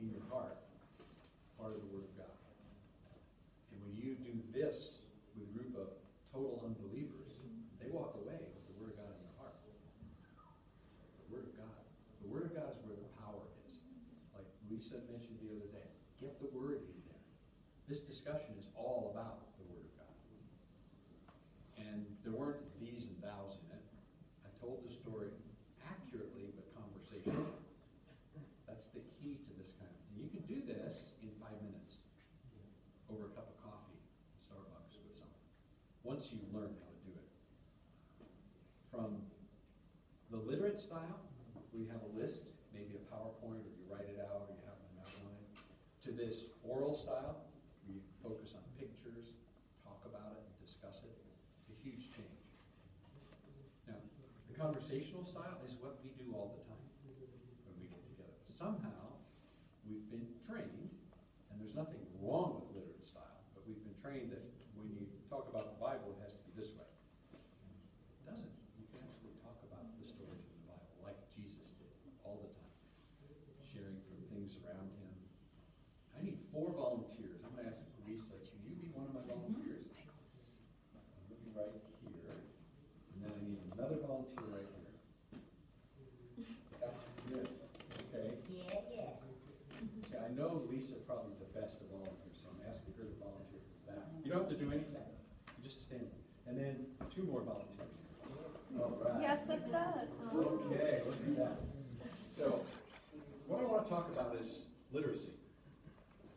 in your heart, part of the Word of God. And when you do this with a group of total unbelievers, they walk away with the Word of God in their heart. The Word of God. The Word of God is where the power is. Like Lisa mentioned the other day, get the Word in there. This discussion is all about the Word of God. And there weren't these and thous in it. I told the story accurately but conversationally. That's the key to this kind of thing. You can do this in five minutes over a cup of coffee at Starbucks with someone, once you learn how to do it. From the literate style, we have a list, maybe a PowerPoint, or you write it out, or you have an outline, to this oral style, you focus on pictures, talk about it, and discuss it. It's a huge change. Now, the conversational style is what we do all the time when we get together. Somehow, we've been trained, and there's nothing wrong with literate style, but we've been trained that when you talk about the Bible, it has to be this way. It doesn't. You can actually talk about the stories of the Bible like Jesus did all the time, sharing from things around him. I need four volunteers. I'm gonna ask Lisa, can you be one of my mm-hmm. volunteers? I'm looking right here, and then I need another volunteer right here. That's good, okay? Yeah, yeah. Okay, I know Lisa probably the best of all of you, so I'm asking her to volunteer for that. You don't have to do anything, you just stand. And then two more volunteers. All right. Yes, that. Okay, look at that. literacy.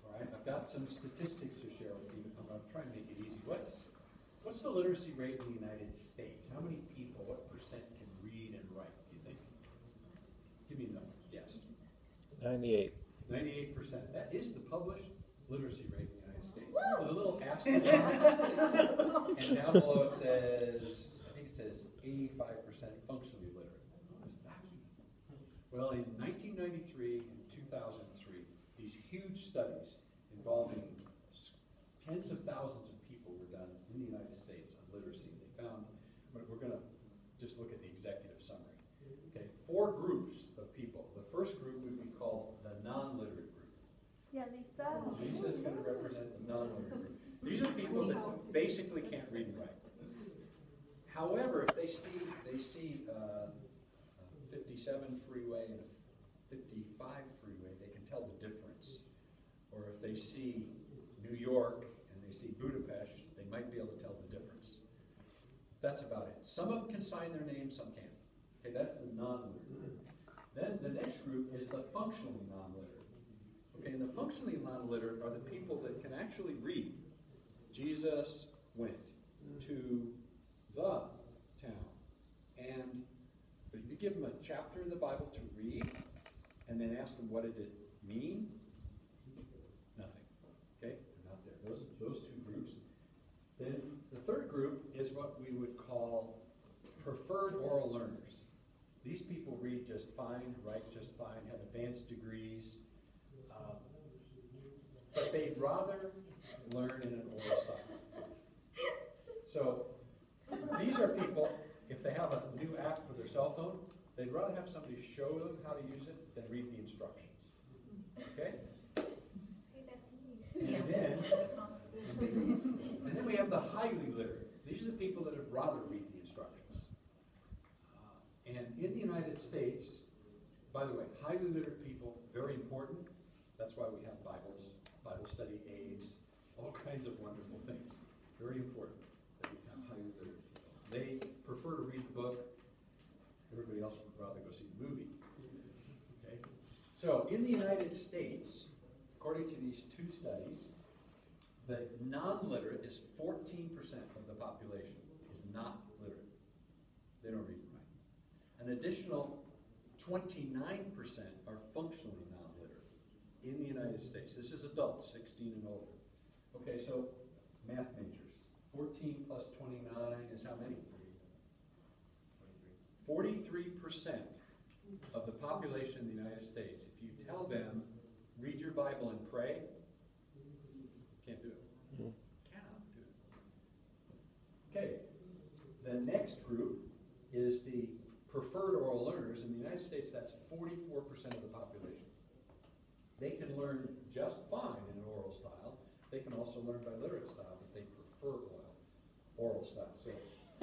All right, I've got some statistics to share with you. I'm going to try and make it easy. What's what's the literacy rate in the United States? How many people? What percent can read and write? Do you think? Give me a number. Yes. Ninety-eight. Ninety-eight percent. That is the published literacy rate in the United States. Woo! With a little asterisk, and down below it says, I think it says eighty-five percent functionally literate. That? Well, in 1993 and 2000 huge studies involving tens of thousands of people were done in the United States on literacy. They found, we're we're gonna just look at the executive summary. Okay, four groups of people. The first group would be called the non-literate group. Yeah, Lisa. Lisa's gonna represent the non-literate group. These are people that basically can't read and write. However, if they see, they see uh, a fifty-seven freeway and a fifty-five freeway, they can tell the difference. Or if they see New York and they see Budapest, they might be able to tell the difference. That's about it. Some of them can sign their name, some can't. Okay, that's the non-literate. Then the next group is the functionally non-literate. Okay, and the functionally non-literate are the people that can actually read. Jesus went to the town. And if you give them a chapter in the Bible to read, and then ask them what did it mean, nothing. Okay, they're not there. Those, those two groups. Then the third group is what we would call preferred oral learners. These people read just fine, write just fine, have advanced degrees, uh, but they'd rather learn in an oral style. So these are people, if they have a new app for their cell phone, they'd rather have somebody show them how to use it than read the instructions. Okay? And then, and then we have the highly literate. These are people that would rather read the instructions. Uh, And in the United States, by the way, highly literate people, very important. That's why we have Bibles, Bible study aids, all kinds of wonderful things. Very important that we have highly literate people. They prefer to read the book. Everybody else would rather go see the movie. Okay? So in the United States, according to these two studies, the non-literate is fourteen percent of the population is not literate. They don't read and write. An additional twenty-nine percent are functionally non-literate in the United States. This is adults, sixteen and older. Okay, so math majors, fourteen plus twenty-nine is how many? Forty-three percent of the population in the United States, if you tell them, read your Bible and pray, can't do it. Hmm. Cannot do it. Okay, the next group is the preferred oral learners. In the United States, that's forty-four percent of the population. They can can learn just fine in an oral style. They can also learn by literate style, but they prefer oil, oral style. So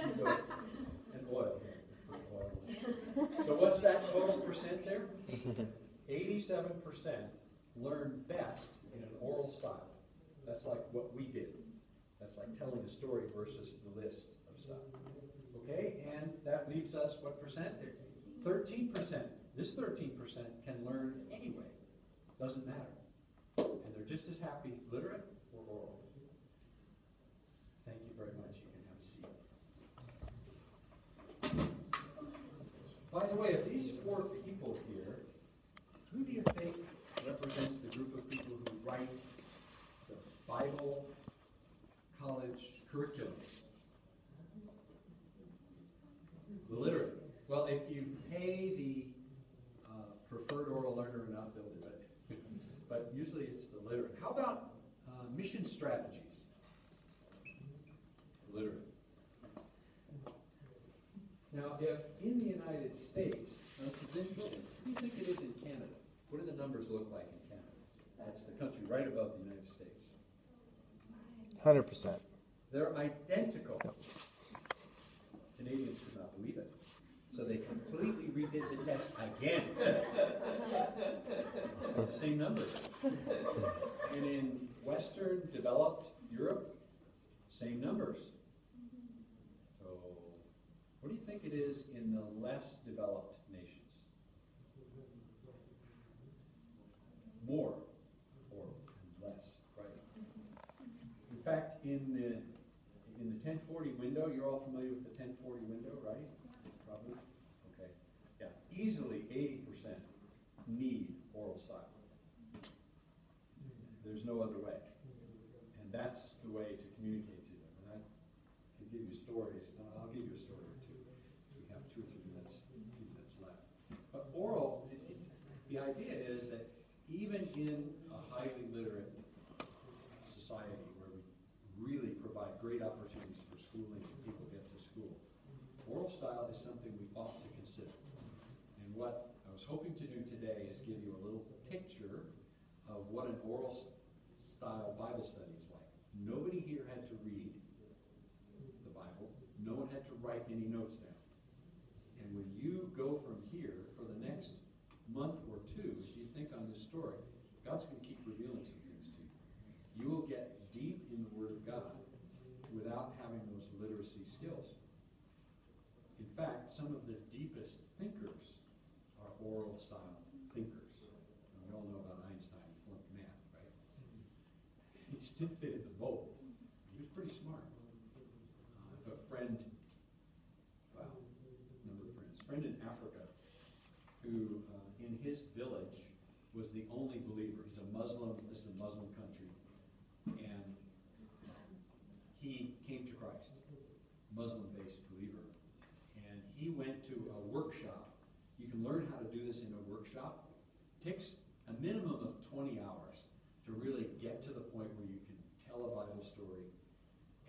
you go, and oil, yeah, put oil in. So what's that total percent there? Eighty-seven percent learn best in an oral style. That's like what we did. That's like telling a story versus the list of stuff. Okay, and that leaves us what percent? Thirteen percent. This thirteen percent can learn anyway, doesn't matter. And they're just as happy literate or oral. Thank you very much, you can have a seat. By the way, of these four people here, who do you think represents the group of people who write the Bible college curriculums? The literate. Well, if you pay the uh, preferred oral learner enough, they'll do it. But usually it's the literate. How about uh, mission strategies? Literate. Now, if in the United States, now this is interesting, what do you think it is in Canada? What do the numbers look like in Canada? That's the country right above the United States. Hundred percent. They're identical. Canadians could not believe it. So they completely redid the test again. The same numbers. And in Western developed Europe, same numbers. So, what do you think it is in the less developed nations? More or less, right? In fact, in the, in the ten forty window, you're all familiar with the ten forty window, right? Probably, okay, yeah, easily eighty percent need oral style. There's no other way. And that's the way to communicate to them, and I can give you stories, I'll give you a story or two. We have two or three minutes, minutes left. But oral, the idea is that even in a highly literate society where we really provide great opportunities for schooling and people get to school, oral style is something we ought to consider. And what I was hoping to do today is give you a little picture of what an oral style Bible study is like. Nobody here had to read the Bible, no one had to write any notes down. And when you go from here for the next month or two, as you think on this story, God's gonna keep revealing some things to you. You will get deep in the Word of God without having those literacy skills. In fact, some of the deepest oral style thinkers. And we all know about Einstein, he flunked math, right? He just didn't fit in the mold. He was pretty smart. Uh, I have a friend, wow, number of friends, friend in Africa who, uh, in his village, was the only believer. He's a Muslim, this is a Muslim country. And he came to Christ, Muslim-based believer. And he went to a workshop. You can learn how to do this in a workshop. It Takes a minimum of twenty hours to really get to the point where you can tell a Bible story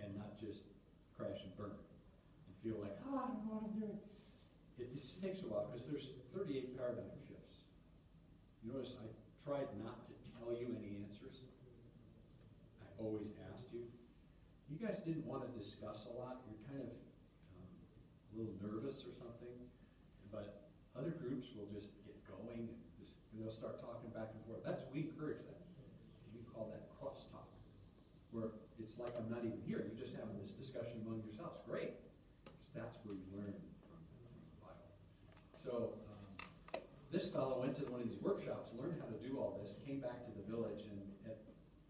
and not just crash and burn and feel like, oh, I don't know what I'm. It just takes a while because there's thirty-eight paradigm shifts. You notice I tried not to tell you any answers. I always asked you. You guys didn't want to discuss a lot. You're kind of um, a little nervous or something. Other groups will just get going and just, and they'll start talking back and forth. That's, we encourage that. We call that crosstalk, where it's like I'm not even here. You're just having this discussion among yourselves. Great. that's where you learn from, from the Bible. So, um, this fellow went to one of these workshops, learned how to do all this, came back to the village, and at,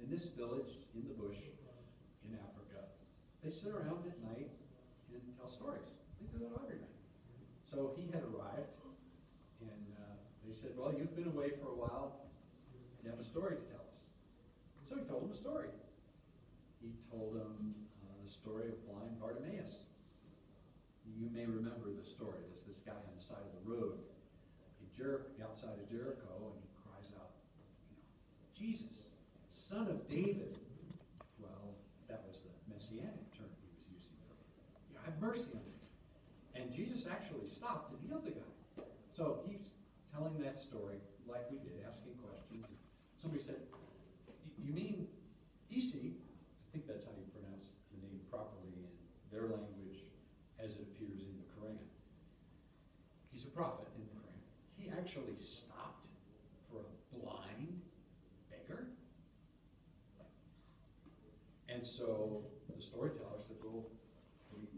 in this village, in the bush, in Africa, they sit around at night and tell stories. They do that every night. So he had arrived, and uh, they said, well, you've been away for a while, you have a story to tell us. So he told him a story. He told him uh, the story of blind Bartimaeus. You may remember the story. There's this guy on the side of the road in Jer- outside of Jericho, and he cries out, you know, Jesus, son of David. Well, that was the messianic term he was using you know, have mercy on me. And Jesus actually stopped and healed the guy telling that story like we did, asking questions. Somebody said, you mean Isa? I think that's how you pronounce the name properly in their language as it appears in the Quran. He's a prophet in the Quran. He actually stopped for a blind beggar. And so the storyteller said, well,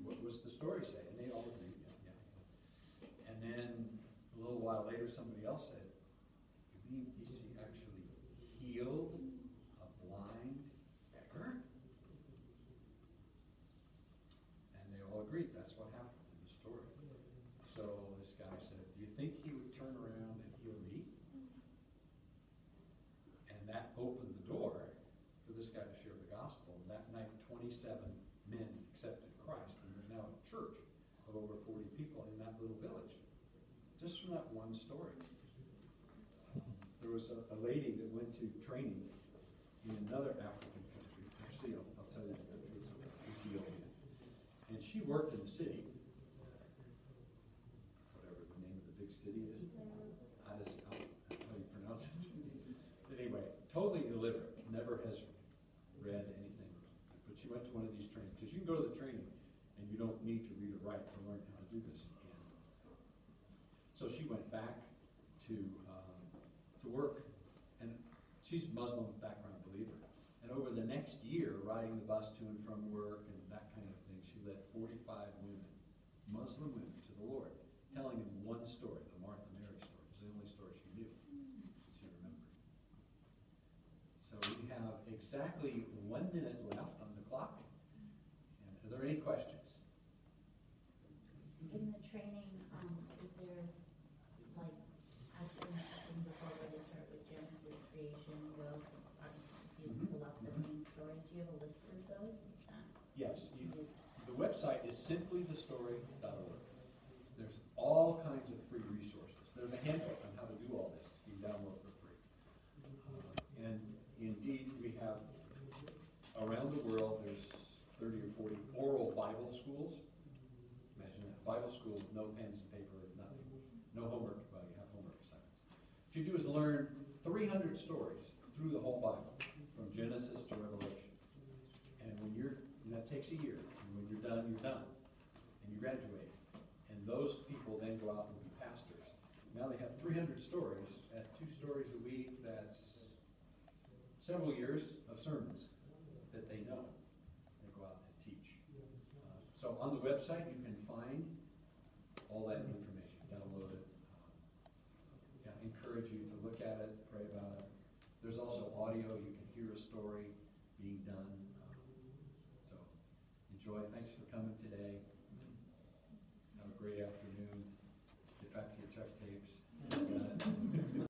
what was the story say? And they all agreed, yeah, yeah. And then little while later, somebody else said, you mean, actually healed a blind beggar? And they all agreed, that's what happened in the story. So this guy said, do you think he would turn around and heal me? And that opened the door for this guy to share the gospel. And that night, twenty-seven men accepted Christ, and there's now a church of over forty people in that little village, just from that one story. There was a, a lady that went to training in another African country, actually, I'll, I'll tell you that country, it's Ethiopia. And she worked in the city, whatever the name of the big city is. Addis, how do you pronounce it? But anyway, totally illiterate, never has read anything. But she went to one of these trainings, because you can go to the training and you don't need to read or write to learn how to do this. And So she went back to, um, to work, and she's Muslim background believer. And over the next year, riding the bus to and from work and that kind of thing, she led forty-five women, Muslim women, to the Lord, telling them one story, the Martha Mary story. It was the only story she knew, she remembered. So we have exactly one minute left on the clock. And are there any questions? In the training, um, is there, s- like, as in, in before where they start with Genesis creation, go, you Mhm. pull up the main stories, do you have a list of those? Yes, you, the website is simplythestory.org. There's all kinds of free resources. There's a handbook on how to do all this, you can download for free. Uh, And indeed, we have, around the world, there's thirty or forty oral Bible schools. Imagine that, Bible school with no pens and paper, nothing, no homework, well, you have homework assignments. What you do is learn three hundred stories through the whole Bible, from Genesis to Revelation. And when you're, and that takes a year, and when you're done, you're done, and you graduate. And those people then go out and be pastors. Now they have three hundred stories, at two stories a week, that's several years of sermons that they know. They go out and teach. Uh, So on the website, you can find all that information, download it. Um, Yeah, encourage you to look at it, pray about it. There's also audio, you